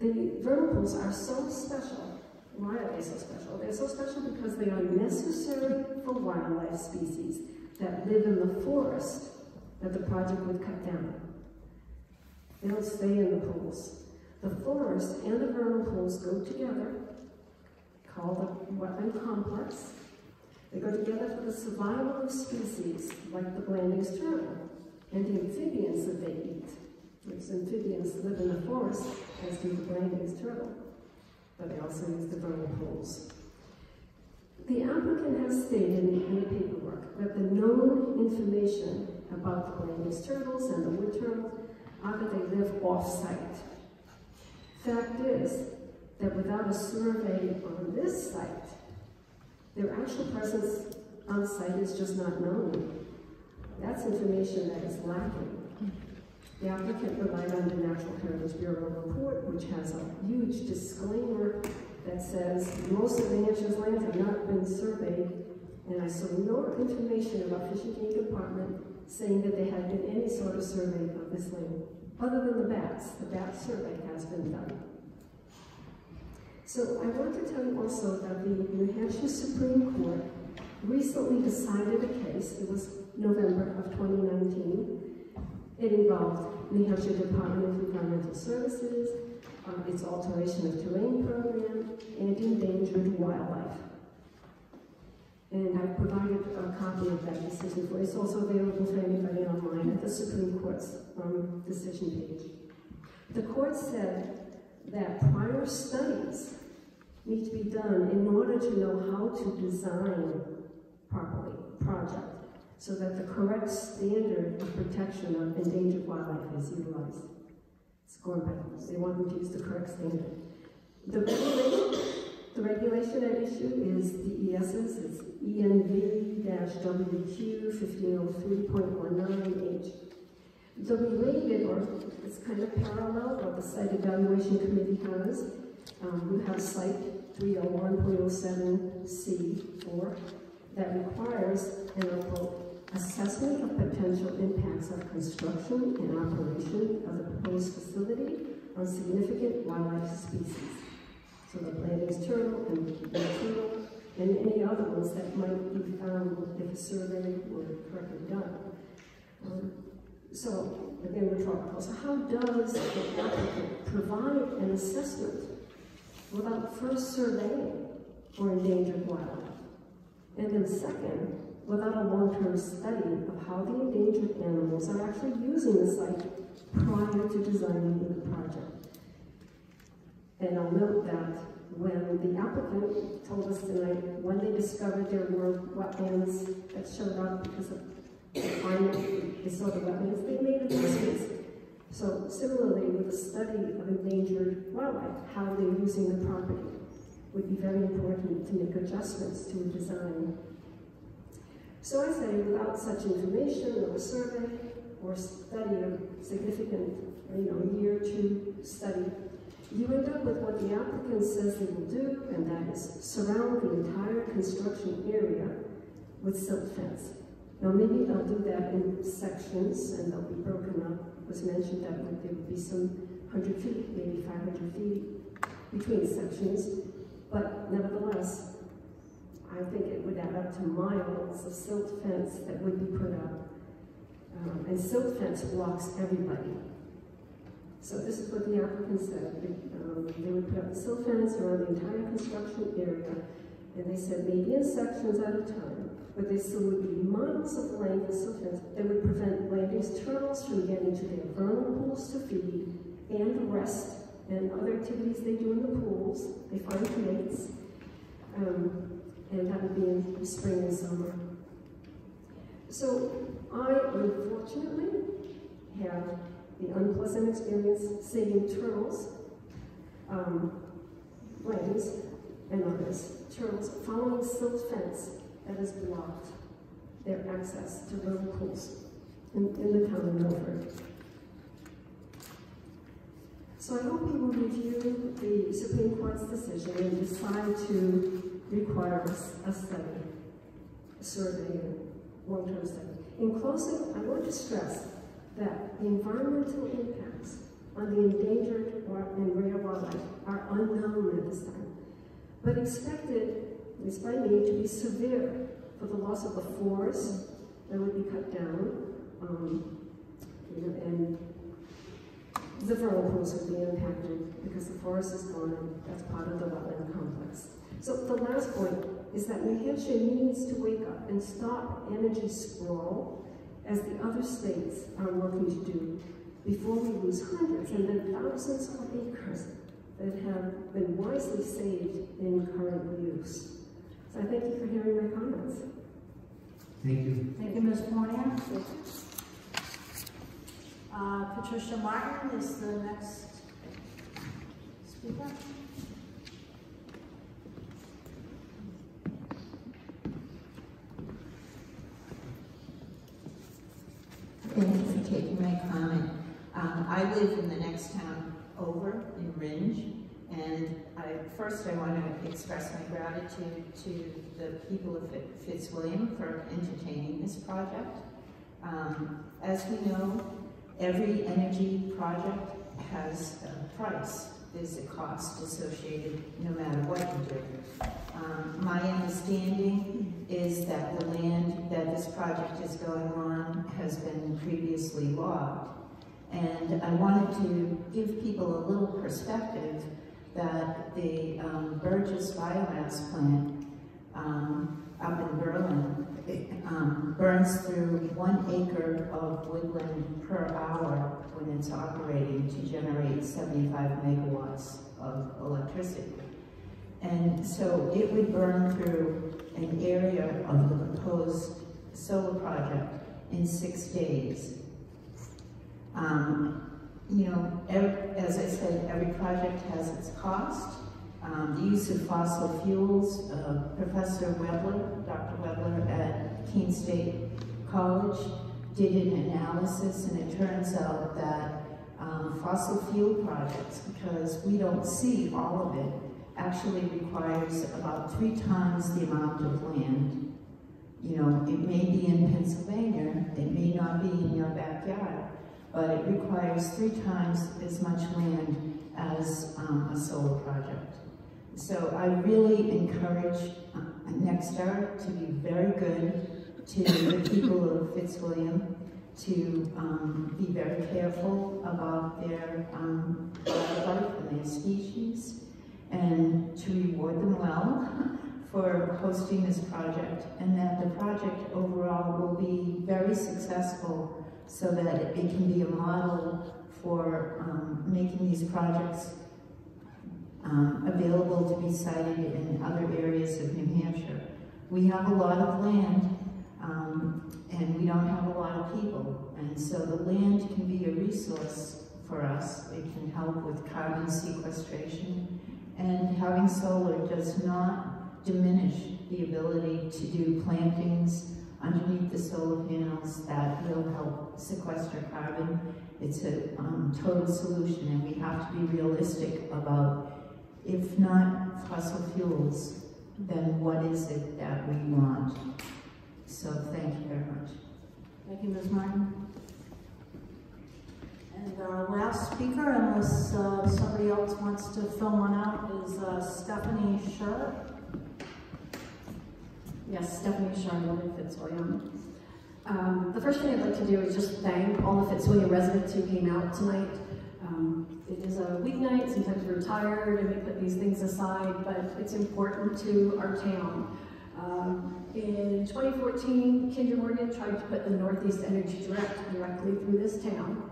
the vernal pools are so special. Why are they so special? They're so special because they are necessary for wildlife species that live in the forest that the project would cut down. They don't stay in the pools. The forest and the vernal pools go together called the wetland complex. They go together for the survival of species like the Blanding's turtle and the amphibians that they eat. Which amphibians live in the forest, as do the Blanding's turtle, but they also use the vernal pools. The applicant has stated in the paperwork that the known information about the Blanding's turtles and the wood turtle that they live off-site. Fact is, that without a survey on this site, their actual presence on site is just not known. That's information that is lacking. The applicant relied on the Natural Heritage Bureau report, which has a huge disclaimer that says most of the Hampshire's lands have not been surveyed, and I saw no information about Fish and Game Department saying that there had been any sort of survey of this land, other than the bats. The bat survey has been done. So I want to tell you also that the New Hampshire Supreme Court recently decided a case, it was November of 2019. It involved New Hampshire Department of Environmental Services, uh, its alteration of terrain program, and endangered wildlife. And I've provided a copy of that decision for. It's also available for anybody online at the Supreme Court's um, decision page. The court said that prior studies need to be done in order to know how to design properly project so that the correct standard of protection of endangered wildlife is utilized. It's going back. They want them to use the correct standard. The regulation, the regulation at issue is DES's. It's ENV-WQ 1503.19H. The related, or it's kind of parallel, what the site evaluation committee has. Um, you have site 301.07C4 that requires, quote, assessment of potential impacts of construction and operation of the proposed facility on significant wildlife species. So the Blanding's turtle and the turtle and any other ones that might be found if a survey were correctly done. Um, so, again, rhetorical. So how does the applicant provide an assessment without first surveying for endangered wildlife? And then second, without a long-term study of how the endangered animals are actually using the site prior to designing the project. And I'll note that when the applicant told us tonight, when they discovered there were wetlands that showed up because of climate, they saw the wetlands, they made adjustments. So similarly, with the study of endangered wildlife, how they're using the property would be very important to make adjustments to a design. So I say, without such information or a survey or study of significant, you know, year two study, you end up with what the applicant says they will do, and that is surround the entire construction area with silt fence. Now maybe they'll do that in sections and they'll be broken up. It was mentioned that there would be some 100 feet, maybe 500 feet between sections. But nevertheless, I think it would add up to miles of silt fence that would be put up. Um, and silt fence blocks everybody. So this is what the applicant said. Um, they would put up the silt fence around the entire construction area, and they said maybe in sections at a time but there still would be miles of land is silt fence that would prevent Blanding's turtles from getting to their vernal pools to feed and rest and other activities they do in the pools. They find mates. Um, and that would be in spring and summer. So I unfortunately have the unpleasant experience seeing turtles, um, and others, turtles following silt fence that has blocked their access to vernal pools in, in the town of Milford. So I hope you will review the Supreme Court's decision and decide to require a, a study, a survey, a long-term study. In closing, I want to stress that the environmental impacts on the endangered and rare wildlife are unknown at this time, but expected, at least by me, to be severe for the loss of the forest that would be cut down, um, you know, and the vernal pools would be impacted because the forest is gone that's part of the wetland complex. So the last point is that New Hampshire needs to wake up and stop energy sprawl as the other states are working to do before we lose hundreds and then thousands of acres that have been wisely saved in current use. So I thank you for hearing my comments. Thank you. Thank you, Ms. Moynihan. Uh, Patricia Martin is the next speaker. Thank you for taking my comment. Um, I live in the next town over in Rindge, and I, first I want to express my gratitude to the people of Fitzwilliam for entertaining this project. Um, as we know, every energy project has a price. There's a cost associated no matter what you do. Um, my understanding is that the land that this project is going on has been previously logged. And I wanted to give people a little perspective that the um, Burgess biomass plant um, up in Berlin um, burns through one acre of woodland per hour when it's operating to generate 75 megawatts of electricity. And so it would burn through an area of the proposed solar project in six days. Um, you know, every, as I said, every project has its cost. Um, the use of fossil fuels, uh, Professor Webler, Dr. Webler at Keene State College did an analysis and it turns out that um, fossil fuel projects, because we don't see all of it, actually requires about three times the amount of land. You know, it may be in Pennsylvania, it may not be in your backyard, but it requires three times as much land as um, a solar project. So I really encourage uh, NextEra to be very good to the people of Fitzwilliam, to um, be very careful about their um, wildlife and their species, and to reward them well for hosting this project, and that the project overall will be very successful so that it can be a model for um, making these projects um, available to be sited in other areas of New Hampshire. We have a lot of land, um, and we don't have a lot of people, and so the land can be a resource for us. It can help with carbon sequestration, and having solar does not diminish the ability to do plantings underneath the solar panels that will help sequester carbon. It's a um, total solution, and we have to be realistic about if not fossil fuels, then what is it that we want? So thank you very much. Thank you, Ms. Martin. And our last speaker, unless uh, somebody else wants to fill one out, is uh, Stephanie Scher. Yes, Stephanie Scher, in Fitzwilliam. Um, the first thing I'd like to do is just thank all the Fitzwilliam residents who came out tonight. It is a weeknight, sometimes we're tired and we put these things aside, but it's important to our town. Um, In 2014, Kinder Morgan tried to put the Northeast Energy Direct directly through this town.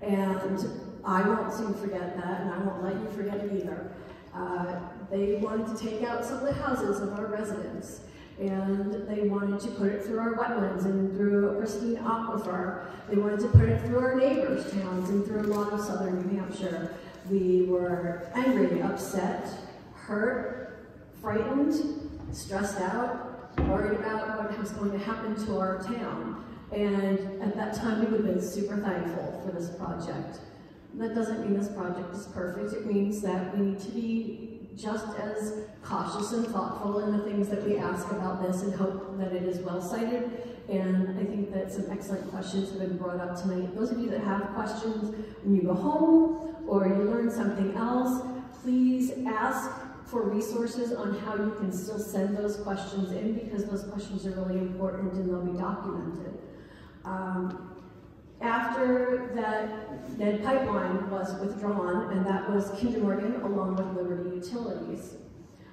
And I won't soon forget that, and I won't let you forget it either. Uh, they wanted to take out some of the houses of our residents, and they wanted to put it through our wetlands and through a pristine aquifer. They wanted to put it through our neighbors' towns and through a lot of southern New Hampshire. We were angry, upset, hurt, frightened, stressed out, worried about what was going to happen to our town. And at that time, we would have been super thankful for this project. That doesn't mean this project is perfect. It means that we need to be just as cautious and thoughtful in the things that we ask about this and hope that it is well sited. And I think that some excellent questions have been brought up tonight. Those of you that have questions, when you go home or you learn something else, please ask for resources on how you can still send those questions in because those questions are really important and they'll be documented. Um, after that, that pipeline was withdrawn, and that was Kinder Morgan along with Liberty Utilities.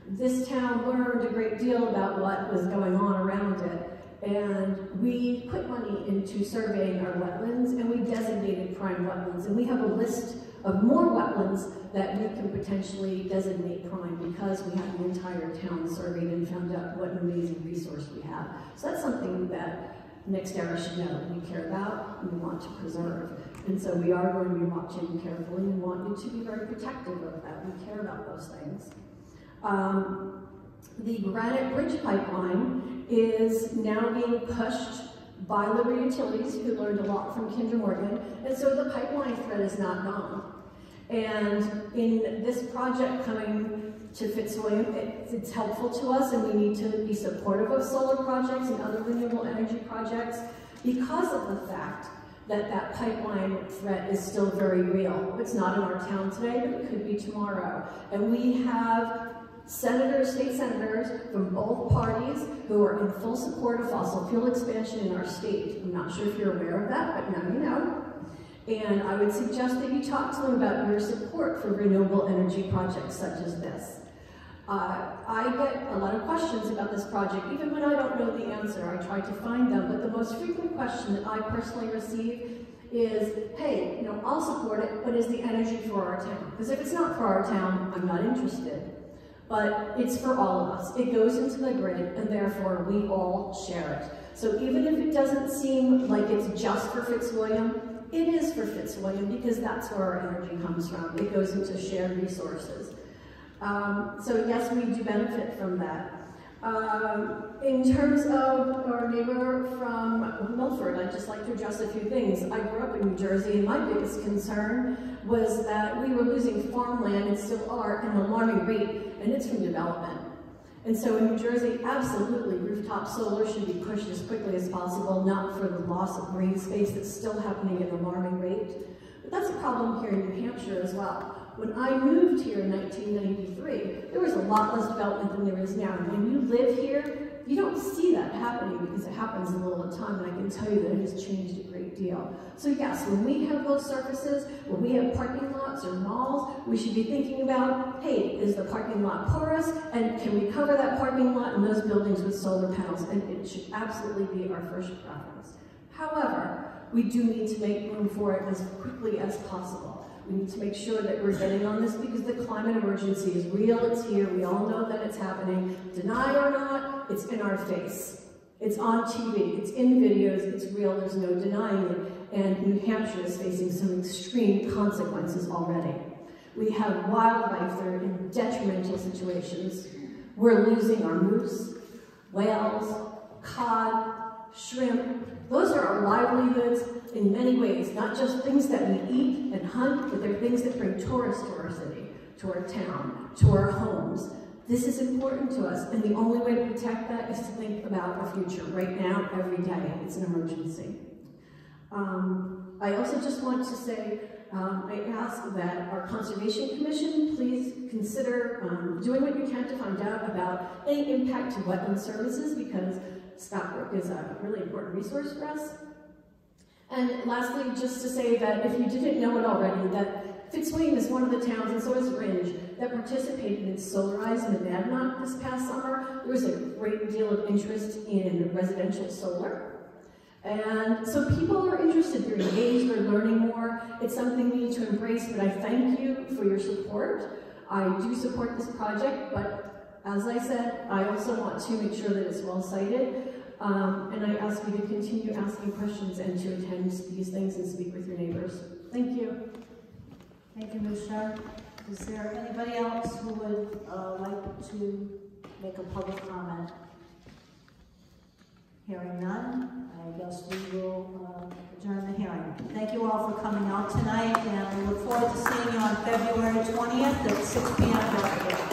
This town learned a great deal about what was going on around it, and we put money into surveying our wetlands, and we designated prime wetlands, and we have a list of more wetlands that we can potentially designate prime because we have the entire town surveyed and found out what an amazing resource we have. So that's something that NextEra should know we care about want to preserve. And so we are going to be watching carefully and want you to be very protective of that. We care about those things. Um, the Granite Bridge Pipeline is now being pushed by Liberty Utilities, who learned a lot from Kinder Morgan, and so the pipeline thread is not gone. And in this project coming to Fitzwilliam, it, it's helpful to us and we need to be supportive of solar projects and other renewable energy projects because of the fact that that pipeline threat is still very real. It's not in our town today, but it could be tomorrow. And we have senators, state senators from both parties who are in full support of fossil fuel expansion in our state. I'm not sure if you're aware of that, but now you know. And I would suggest that you talk to them about your support for renewable energy projects such as this. Uh, I get a lot of questions about this project, even when I don't know the answer, I try to find them, but the most frequent question that I personally receive is, hey, you know, I'll support it, but is the energy for our town? Because if it's not for our town, I'm not interested. But it's for all of us. It goes into the grid, and therefore we all share it. So even if it doesn't seem like it's just for Fitzwilliam, it is for Fitzwilliam because that's where our energy comes from. It goes into shared resources. Um, so yes, we do benefit from that. Um, in terms of our neighbor from Milford, I'd just like to address a few things. I grew up in New Jersey, and my biggest concern was that we were losing farmland, and still are, at an alarming rate, and it's from development. And so in New Jersey, absolutely, rooftop solar should be pushed as quickly as possible, not for the loss of green space that's still happening at an alarming rate. But that's a problem here in New Hampshire as well. When I moved here in 1993, there was a lot less development than there is now. And when you live here, you don't see that happening because it happens a little time, and I can tell you that it has changed a great deal. So yes, when we have those surfaces, when we have parking lots or malls, we should be thinking about, hey, is the parking lot porous, and can we cover that parking lot and those buildings with solar panels? And it should absolutely be our first preference. However, we do need to make room for it as quickly as possible. We need to make sure that we're getting on this because the climate emergency is real, it's here, we all know that it's happening. Deny or not, it's in our face. It's on TV, it's in videos, it's real, there's no denying it. And New Hampshire is facing some extreme consequences already. We have wildlife that are in detrimental situations. We're losing our moose, whales, cod, shrimp. Those are our livelihoods in many ways, not just things that we eat and hunt, but they're things that bring tourists to our city, to our town, to our homes. This is important to us, and the only way to protect that is to think about our future right now, every day. It's an emergency. Um, I also just want to say, um, I ask that our Conservation Commission please consider um, doing what you can to find out about any impact to wetland services because Scott Brook is a really important resource for us. And lastly, just to say that if you didn't know it already, that Fitzwilliam is one of the towns, and so is Rindge, that participated in Solarize Monadnock this past summer. There was a great deal of interest in residential solar. And so people are interested, they're engaged, they're learning more. It's something we need to embrace, but I thank you for your support. I do support this project, but as I said, I also want to make sure that it's well sited. Um, and I ask you to continue asking questions and to attend these things and speak with your neighbors. Thank you. Thank you, Ms. Sharp. Is there anybody else who would uh, like to make a public comment? Hearing none, I guess we will uh, adjourn the hearing. Thank you all for coming out tonight, and we look forward to seeing you on February 20th at 6 p.m.